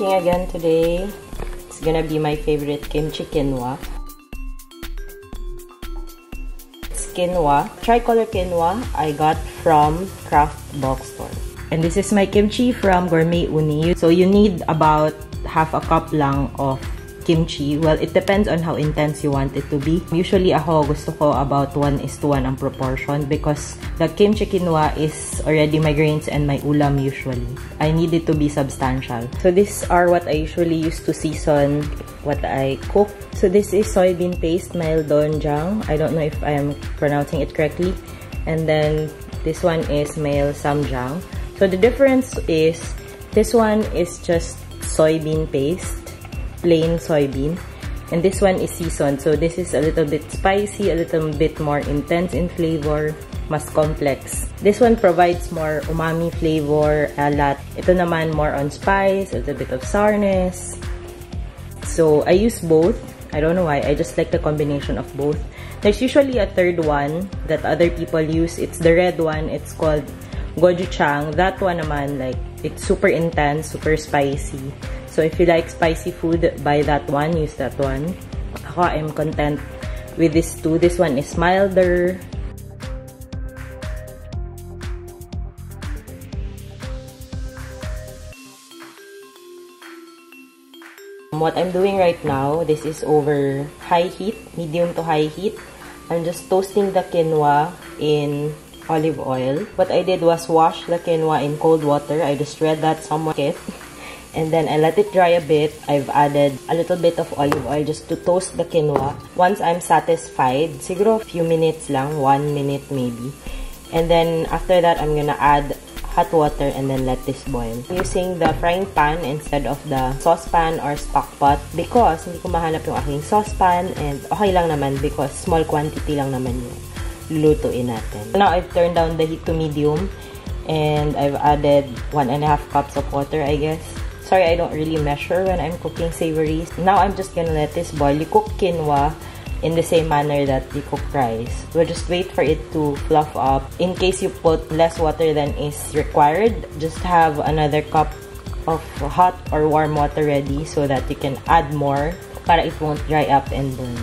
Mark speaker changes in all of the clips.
Speaker 1: making again today. It's gonna be my favorite kimchi quinoa. It's quinoa, tricolor quinoa I got from Craft Box Store. And this is my kimchi from Gourmet Uni. So you need about half a cup lang of kimchi. Well, it depends on how intense you want it to be. Usually ako gusto ko about 1 is to 1 ang proportion because the kimchi quinoa is already my grains and my ulam usually. I need it to be substantial. So these are what I usually use to season what I cook. So this is soybean paste, mild doenjang. I don't know if I'm pronouncing it correctly. And then this one is male samjang. So the difference is this one is just soybean paste plain soybean. And this one is seasoned. So this is a little bit spicy, a little bit more intense in flavor, mas complex. This one provides more umami flavor, a lot. Ito naman more on spice, a little bit of sourness. So I use both. I don't know why. I just like the combination of both. There's usually a third one that other people use. It's the red one. It's called gochujang. That one naman, like, it's super intense, super spicy. So if you like spicy food, buy that one. Use that one. Ako, I'm content with this two. This one is milder. What I'm doing right now, this is over high heat, medium to high heat. I'm just toasting the quinoa in olive oil. What I did was wash the quinoa in cold water. I just read that somewhere. And then I let it dry a bit. I've added a little bit of olive oil just to toast the quinoa. Once I'm satisfied, siguro a few minutes lang, one minute maybe. And then after that, I'm gonna add hot water and then let this boil. Using the frying pan instead of the saucepan or stock pot because hindi ko mahanap yung aking saucepan and okay lang naman because small quantity lang naman yung lulutuin natin. Now, I've turned down the heat to medium and I've added one and a half cups of water, I guess. Sorry, I don't really measure when I'm cooking savories. Now, I'm just gonna let this boil. You cook quinoa in the same manner that you cook rice. We'll just wait for it to fluff up. In case you put less water than is required, just have another cup of hot or warm water ready so that you can add more para it won't dry up and burn.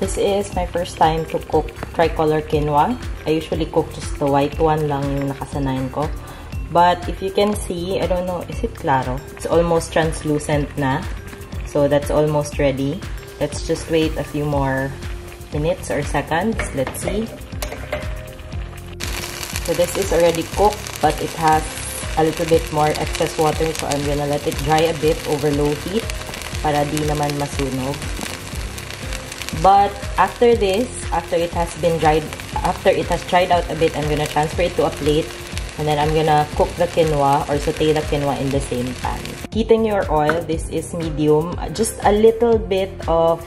Speaker 1: This is my first time to cook tricolor quinoa. I usually cook just the white one lang yung nakasanayan ko. But if you can see, I don't know, is it claro? It's almost translucent na. So that's almost ready. Let's just wait a few more minutes or seconds. Let's see. So this is already cooked, but it has a little bit more excess water. So I'm gonna let it dry a bit over low heat para di naman masunog. But after this, after it has been dried, after it has dried out a bit, I'm gonna transfer it to a plate And then I'm gonna cook the quinoa or saute the quinoa in the same pan. Heating your oil, this is medium. Just a little bit of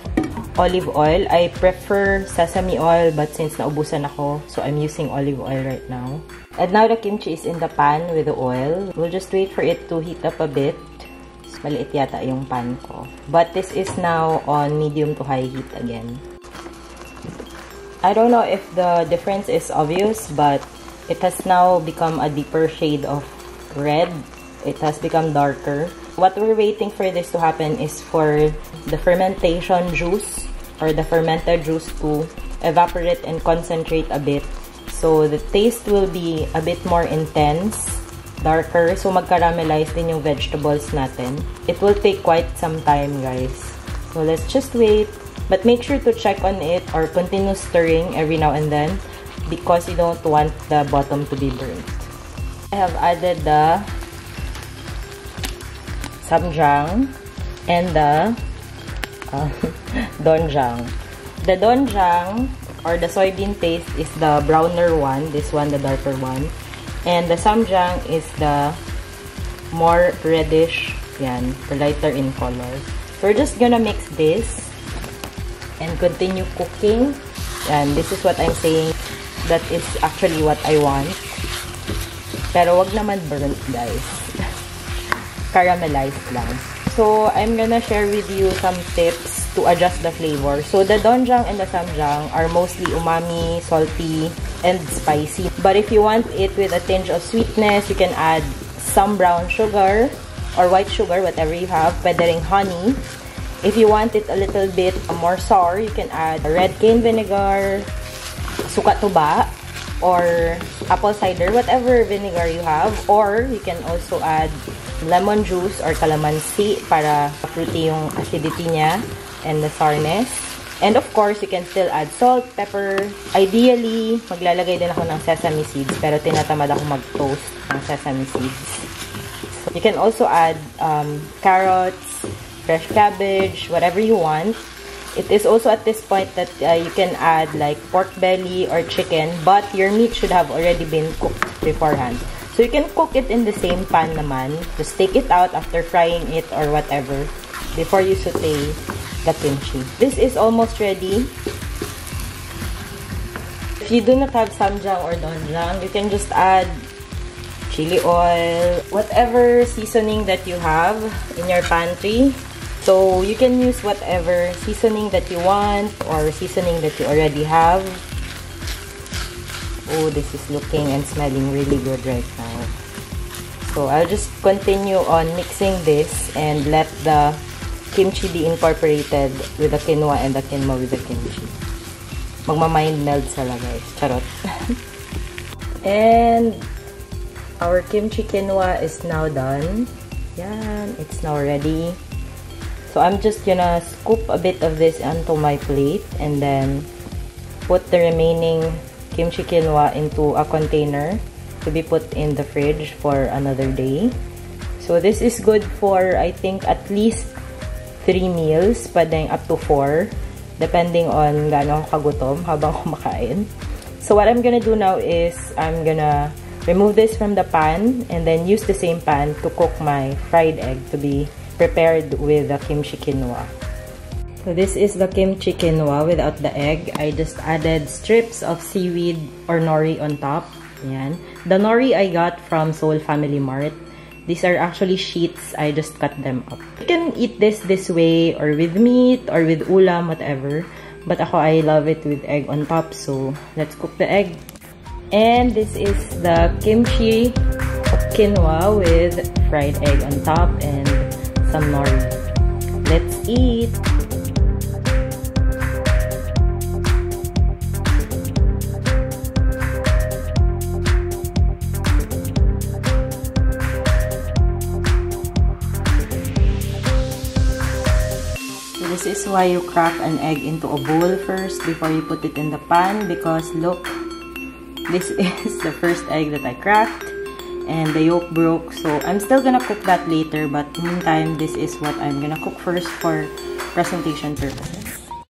Speaker 1: olive oil. I prefer sesame oil but since naubusan ako, so I'm using olive oil right now. And now the kimchi is in the pan with the oil. We'll just wait for it to heat up a bit. Maliit yata yung pan ko. But this is now on medium to high heat again. I don't know if the difference is obvious, but it has now become a deeper shade of red. It has become darker. What we're waiting for this to happen is for the fermentation juice or the fermented juice to evaporate and concentrate a bit. So the taste will be a bit more intense, darker. So mag-caramelize din yung vegetables natin. It will take quite some time, guys. So let's just wait. But make sure to check on it or continue stirring every now and then because you don't want the bottom to be burnt. I have added the samjang and the uh, doenjang. The doenjang or the soybean paste is the browner one, this one the darker one. And the samjang is the more reddish, yan, lighter in color. We're just gonna mix this and continue cooking. And this is what I'm saying that is actually what I want. Pero wag naman burnt, guys. Caramelized lang. So, I'm gonna share with you some tips to adjust the flavor. So, the doenjang and the samjang are mostly umami, salty, and spicy. But if you want it with a tinge of sweetness, you can add some brown sugar or white sugar, whatever you have. Pwede ring honey. If you want it a little bit more sour, you can add red cane vinegar, suka tuba, or apple cider, whatever vinegar you have. Or you can also add lemon juice or calamansi para fruity yung acidity niya and the sourness. And of course, you can still add salt, pepper. Ideally, maglalagay din ako ng sesame seeds pero tinatamad ako mag-toast ng sesame seeds. So, you can also add um, carrots, fresh cabbage, whatever you want. It is also at this point that uh, you can add like pork belly or chicken but your meat should have already been cooked beforehand. So you can cook it in the same pan naman. Just take it out after frying it or whatever before you saute the kimchi. This is almost ready. If you do not have samjang or doenjang, you can just add chili oil, whatever seasoning that you have in your pantry. So you can use whatever seasoning that you want or seasoning that you already have. Oh, this is looking and smelling really good right now. So I'll just continue on mixing this and let the kimchi be incorporated with the quinoa and the quinoa with the kimchi. Magma-mind meld sila guys. Charot. and our kimchi quinoa is now done. Yan. It's now ready. So I'm just gonna scoop a bit of this onto my plate and then put the remaining kimchi quinoa into a container to be put in the fridge for another day. So this is good for I think at least 3 meals, pwedeng up to 4, depending on gaano ako kagutom habang kumakain. So what I'm gonna do now is, I'm gonna remove this from the pan and then use the same pan to cook my fried egg to be prepared with the kimchi quinoa. So this is the kimchi quinoa without the egg. I just added strips of seaweed or nori on top. Yan. The nori I got from Soul Family Mart. These are actually sheets. I just cut them up. You can eat this this way or with meat or with ulam, whatever. But ako, I love it with egg on top. So, let's cook the egg. And this is the kimchi quinoa with fried egg on top and some nori. Let's eat! This is why you crack an egg into a bowl first before you put it in the pan because look, this is the first egg that I cracked and the yolk broke. So I'm still gonna cook that later but meantime this is what I'm gonna cook first for presentation purposes.